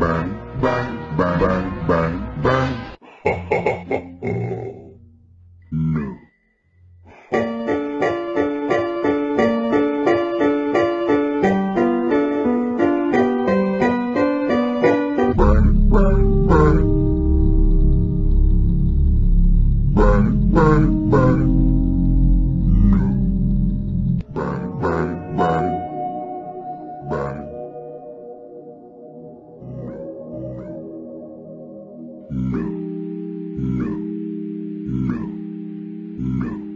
bang, bang, bang, bang, bang, bang. no. Bye. No.